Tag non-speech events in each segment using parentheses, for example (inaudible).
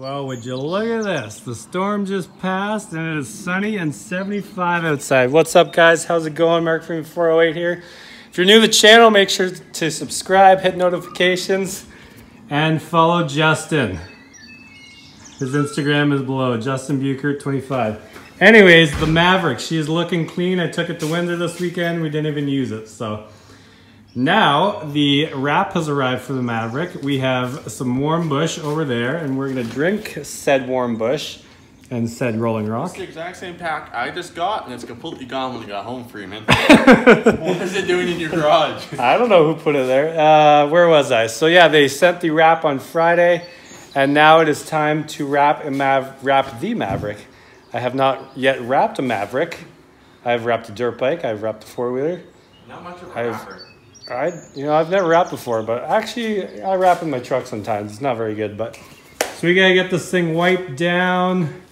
Well, would you look at this? The storm just passed and it is sunny and 75 outside. What's up, guys? How's it going? Mark from 408 here. If you're new to the channel, make sure to subscribe, hit notifications, and follow Justin. His Instagram is below, Justin Buchert 25. Anyways, the Maverick, she is looking clean. I took it to Windsor this weekend. We didn't even use it, so. Now the wrap has arrived for the Maverick. We have some warm Busch over there and we're gonna drink said warm Busch and said rolling rock. It's the exact same pack I just got, and it's completely gone when I got home, Freeman. (laughs) what is it doing in your garage? (laughs) I don't know who put it there. Uh, where was I? So yeah, they sent the wrap on Friday and now it is time to wrap a Mav wrap the Maverick. I have not yet wrapped a Maverick. I've wrapped a dirt bike, I've wrapped a four wheeler. Not much of a I've- wrapper. I, you know, I've never wrapped before, but actually, I wrap in my truck sometimes. It's not very good, but so we gotta get this thing wiped down,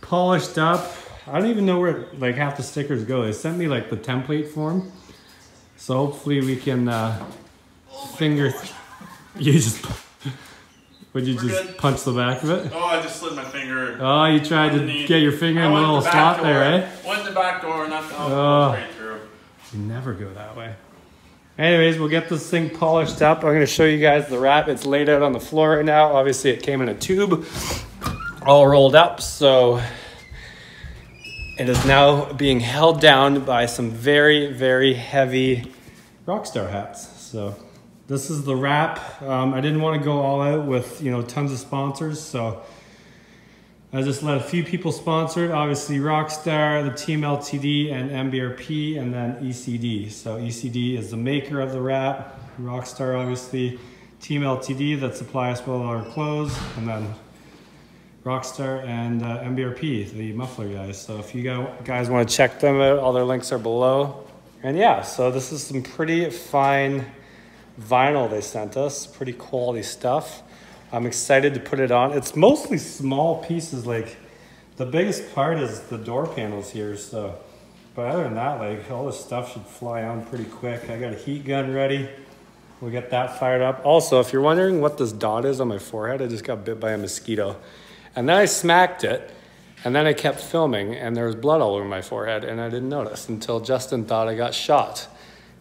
polished up. I don't even know where like half the stickers go. They sent me like the template form, so hopefully we can uh, finger. (laughs) You just would you We're just good. punch the back of it? Oh, I just slid my finger. Oh, you tried to underneath. get your finger I in the little the back slot there, door. eh? Went the back door and that's Oh. oh. straight through. You never go that way. Anyways, we'll get this thing polished up. I'm to show you guys the wrap. It's laid out on the floor right now. Obviously, it came in a tube, all rolled up. So it is now being held down by some very, very heavy Rockstar hats. So this is the wrap. Um, I didn't want to go all out with you know tons of sponsors, so I just let a few people sponsor it. Obviously, Rockstar, the Team LTD, and MBRP, and then ECD. So ECD is the maker of the wrap. Rockstar, obviously, Team LTD that supply us with all our clothes, and then Rockstar and uh, MBRP, the muffler guys. So if you guys want to check them out, all their links are below. And yeah, so this is some pretty fine vinyl they sent us, pretty quality stuff. I'm excited to put it on. It's mostly small pieces, like the biggest part is the door panels here, so but other than that, like all this stuff should fly on pretty quick. I got a heat gun ready. We'll get that fired up. Also, if you're wondering what this dot is on my forehead, I just got bit by a mosquito. And then I smacked it, and then I kept filming, and there was blood all over my forehead, and I didn't notice until Justin thought I got shot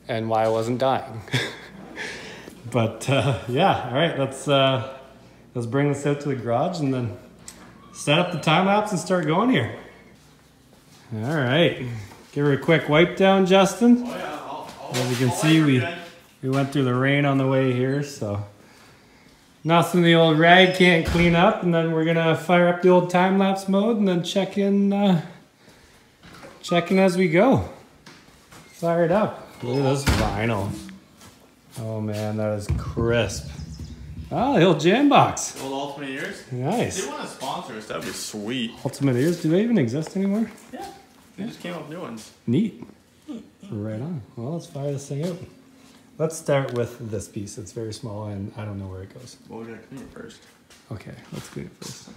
and why I wasn't dying. (laughs) but uh, yeah, all right, let's uh, let's bring this out to the garage and then set up the time lapse and start going here. All right, give her a quick wipe down, Justin. Oh yeah, I'll, I'll, As you can I'll see, we we went through the rain on the way here, so nothing the old rag can't clean up. And then we're gonna fire up the old time lapse mode and then check in, uh, check in as we go. Fire it up. Look at this vinyl. Oh man, that is crisp. Oh, the old jam box. The old Ultimate Ears. If Nice. they want to sponsor us, that'd be sweet. Ultimate ears. Do they even exist anymore? Yeah. They just came up with new ones. Neat. Right on. Well, let's fire this thing up. Let's start with this piece. It's very small and I don't know where it goes. Well, we gotta clean it first. Okay, let's clean it first.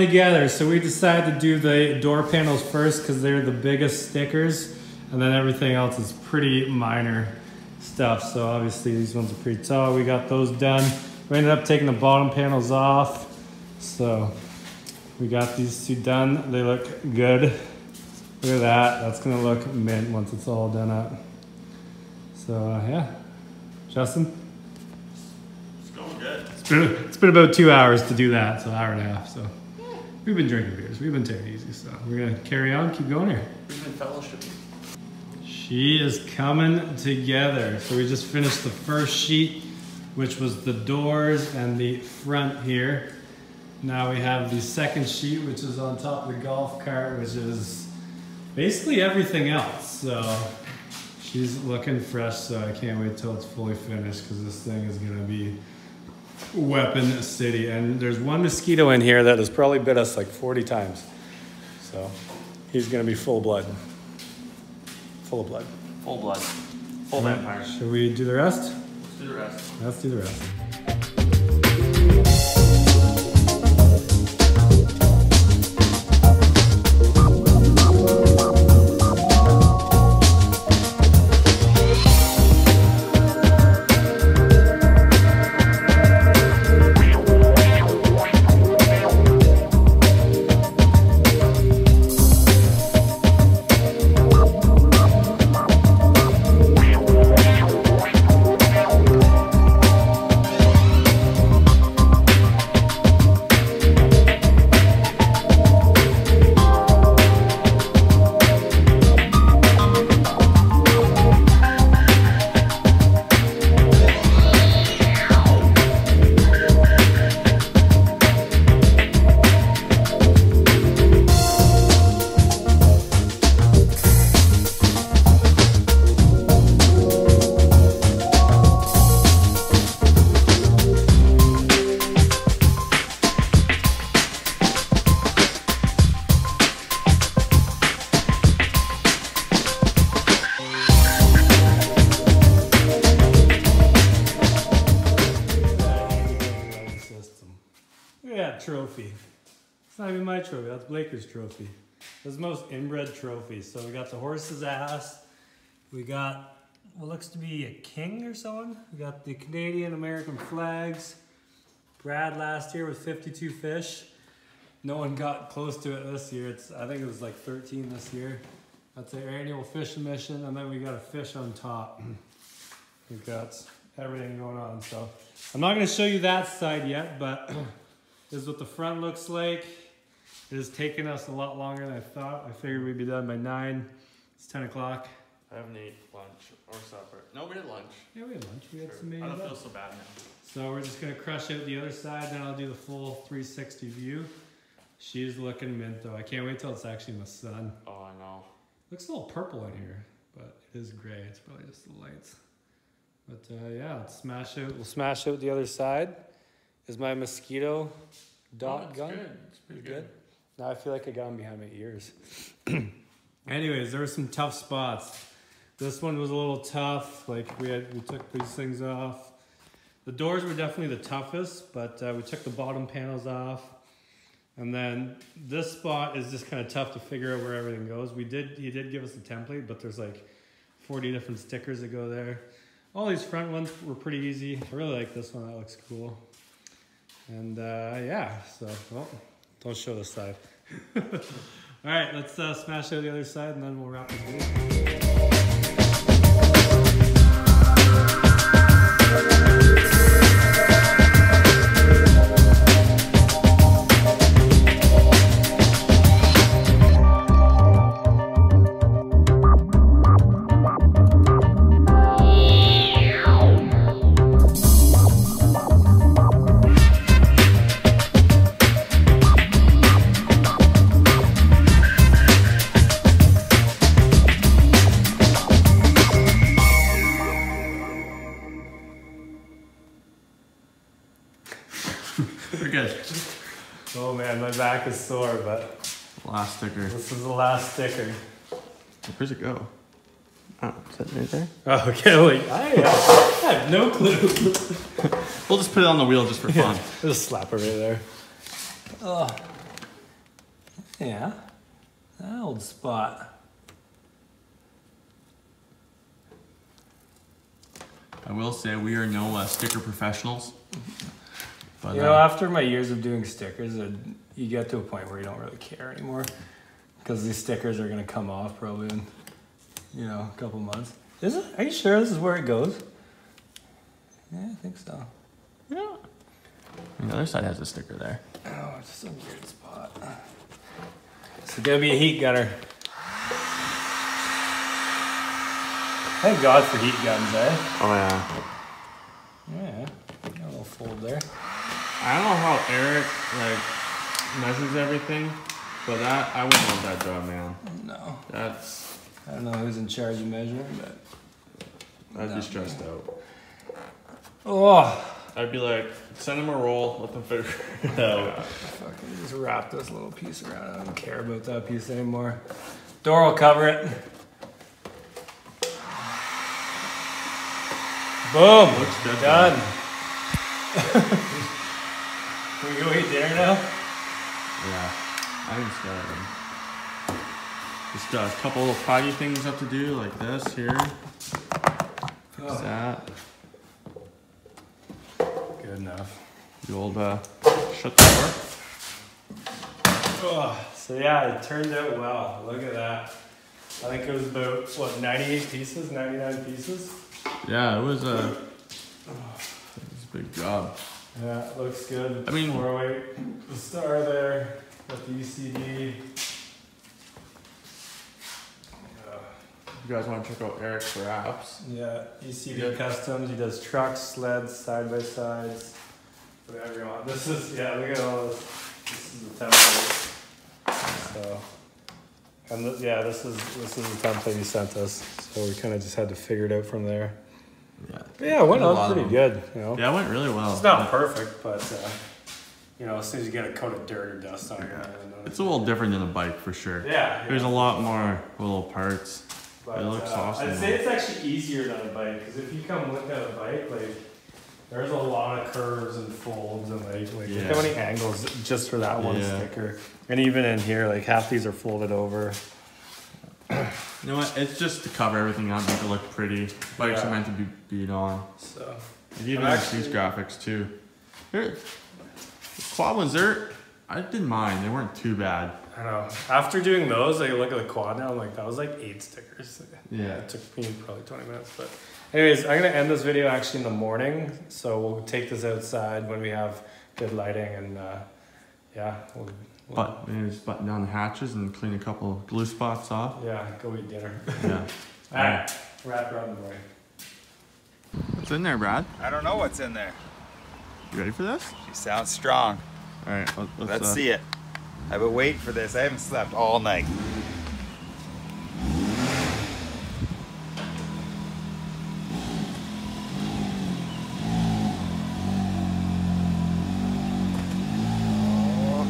Together. So we decided to do the door panels first because they're the biggest stickers, and then everything else is pretty minor stuff. So obviously these ones are pretty tall. We got those done. We ended up taking the bottom panels off. So we got these two done. They look good. Look at that. That's gonna look mint once it's all done up. So uh, yeah, Justin. It's going good. It's been, it's been about two hours to do that, so hour and a half. So We've been drinking beers. We've been taking it easy, so we're gonna carry on, keep going here. We've been fellowshipping. She is coming together. So we just finished the first sheet, which was the doors and the front here. Now we have the second sheet, which is on top of the golf cart, which is basically everything else. So she's looking fresh, so I can't wait till it's fully finished because this thing is gonna be weapon city. And there's one mosquito in here that has probably bit us like 40 times. So he's gonna be full blood. Full of blood. Full blood. Full vampire. Should we do the rest? Let's do the rest. Let's do the rest. Trophy, that's Blaker's trophy. That's the most inbred trophy. So we got the horse's ass. We got what looks to be a king or someone. We got the Canadian American flags. Brad last year with 52 fish. No one got close to it this year. It's I think it was like 13 this year. That's our annual fishing mission, and then we got a fish on top. (clears throat) We've got everything going on. So I'm not going to show you that side yet, but (clears throat) this is what the front looks like. It has taken us a lot longer than I thought. I figured we'd be done by nine. It's 10 o'clock. I haven't ate lunch or supper. No, we had lunch. Yeah, we had lunch. We had Sure. some I don't feel so bad now. So we're just gonna crush out the other side, then I'll do the full 360 view. She's looking mint though. I can't wait till it's actually in the sun. Oh, I know. Looks a little purple in here, but it is gray. It's probably just the lights. But uh, yeah, let's smash out. We'll smash out the other side. Is my mosquito dot oh, it's gun? Good. It's pretty Good. good. Now I feel like I got them behind my ears. (clears throat) Anyways, there were some tough spots. This one was a little tough. Like we had, we took these things off. The doors were definitely the toughest, but uh, we took the bottom panels off. And then this spot is just kind of tough to figure out where everything goes. We did, he did give us a template, but there's like 40 different stickers that go there. All these front ones were pretty easy. I really like this one. That looks cool. And uh, yeah, so well, don't show the side. (laughs) All right, let's uh, smash out the other side and then we'll wrap this video. We're good. Oh man, my back is sore, but Last sticker. this is the last sticker. Where's it go? Oh, is that right there? Oh, okay, wait. I, I have no clue. We'll just put it on the wheel just for fun. (laughs) Just slap her right there. Oh. Yeah. That old spot. I will say we are no uh, sticker professionals. You know, uh, after my years of doing stickers, it, you get to a point where you don't really care anymore. Because these stickers are going to come off probably in, you know, a couple months. Is it? Are you sure this is where it goes? Yeah, I think so. yeah. The other side has a sticker there. Oh, it's just some weird spot. It's gonna be a heat gunner. Thank God for heat guns, eh? Oh yeah. Yeah, got a little fold there. I don't know how Eric like measures everything, but that I wouldn't want that job, man. No, That's I don't know who's in charge of measuring, but I'd be stressed out. oh, I'd be like, send them a roll, let them figure it out. (laughs) fucking just wrap this little piece around. I don't care about that piece anymore. Door will cover it. Boom. Looks good, Done. (laughs) Can we go eat dinner now? Yeah, I it's got Just uh, a couple little foggy things up to do, like this here. Fix that. Good enough. The old uh, shut the door. Oh, so yeah, it turned out well. Look at that. I think it was about what 98 pieces, 99 pieces. Yeah, it was a, it was a big job. Yeah, looks good. I mean- four weight, the star there, got the ECD. You guys want to check out Eric's wraps? Yeah, ECD Yeah. Customs. He does trucks, sleds, side by sides, whatever you want. This is yeah. Look at all this. This is the template. So, and th- yeah, this is this is the template he sent us. So we kind of just had to figure it out from there. Yeah. Yeah, it went A on pretty good. You know, Yeah, it went really well. it's not perfect, but uh, you know, as soon as you get a coat of dirt or dust on it, you're not gonna notice. It's a little different than a bike for sure. Yeah, There's a lot more little parts. But, It looks uh, awesome. I'd say it's actually easier than a bike because if you come look at a bike, like there's a lot of curves and folds and like, like Yeah. look how many angles just for that one Yeah. sticker. And even in here, like half these are folded over. You know what? It's just to cover everything up, make it look pretty. Bikes Yeah. are meant to be beat on. So And even I'm these graphics too. The quad ones, they're, I didn't mind. They weren't too bad. I know. After doing those, I look at the quad now. I'm like, that was like eight stickers. Yeah. It took me probably 20 minutes, but anyways, I'm gonna end this video actually in the morning. So we'll take this outside when we have good lighting and uh, yeah, we'll But maybe just button down the hatches and clean a couple glue spots off. yeah, go eat dinner. Yeah. (laughs) All right, wrap around the morning. What's in there, Brad? I don't know what's in there. You ready for this? She sounds strong. All right. Let, let's, Let's uh, see it. I've been waiting for this. I haven't slept all night. Oh,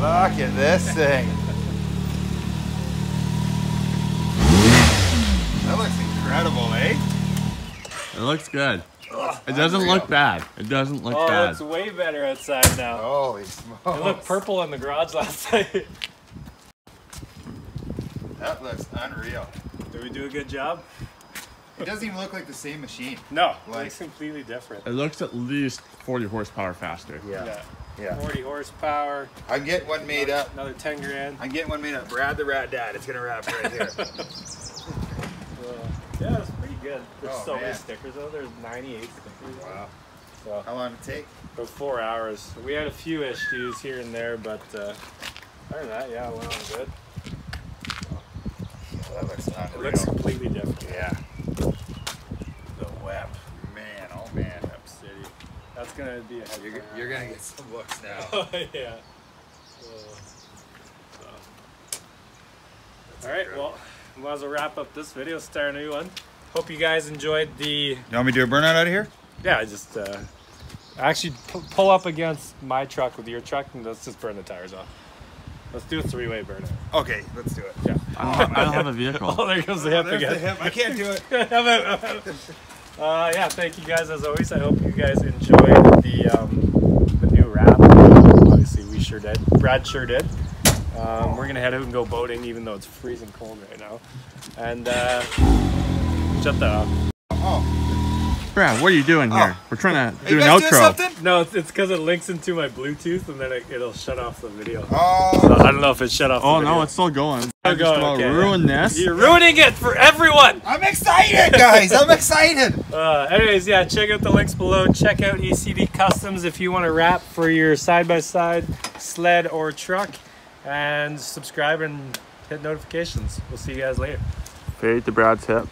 Look at this (laughs) thing. That looks incredible, eh? It looks good. It doesn't look bad. It doesn't look Oh, bad. it's way better outside now. Holy smokes. It looked purple in the garage last (laughs) night. That looks unreal. Did we do a good job? It doesn't even look like the same machine. No, Like- it's completely different. It looks at least 40 horsepower faster. Yeah. Yeah. 40 horsepower, I'm getting one made up. another 10 grand. I'm getting one made up. Brad the Rat Dad. It's gonna wrap right here. (laughs) Uh, yeah, it's pretty good. There's Oh, so many stickers though. There's 98 stickers. wow. So How long did it take? about four hours. We had a few issues here and there, but uh, other than that, yeah, it went on good. that looks It unreal. looks completely different. yeah. The web. Man, oh man. Web City. That's gonna be a head You're, you're gonna get some looks now. (laughs) Oh yeah. So, so. All right, well, we might as well wrap up this video, start a new one. Hope you guys enjoyed the. You want me to do a burnout out of here? Yeah, I just uh, actually pull up against my truck with your truck and let's just burn the tires off. Let's do a three-way burnout. Okay, let's do it. Yeah. I don't, I don't have a vehicle. (laughs) Oh, there goes the hip There's the again. hip. I can't do it. (laughs) uh, yeah, thank you guys as always. I hope you guys enjoyed the um, the new wrap. Obviously, we sure did. Brad sure did. Um, we're gonna head out and go boating, even though it's freezing cold right now. And uh, shut that off. Oh. Brad, what are you doing here? Oh. We're trying to do you an guys doing outro. something? No, it's because it links into my Bluetooth and then it, it'll shut off the video. Oh, So I don't know if it shut off. Oh the video. no, it's still going. I just going, about okay. ruined this. You're ruining it for everyone. I'm excited, guys. I'm excited. (laughs) Uh, anyways, yeah, check out the links below. Check out ECD Customs if you want to wrap for your side by side, sled, or truck. And subscribe and hit notifications. We'll see you guys later. Fade to Brad's hip.